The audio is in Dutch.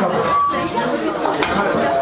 Ja, dat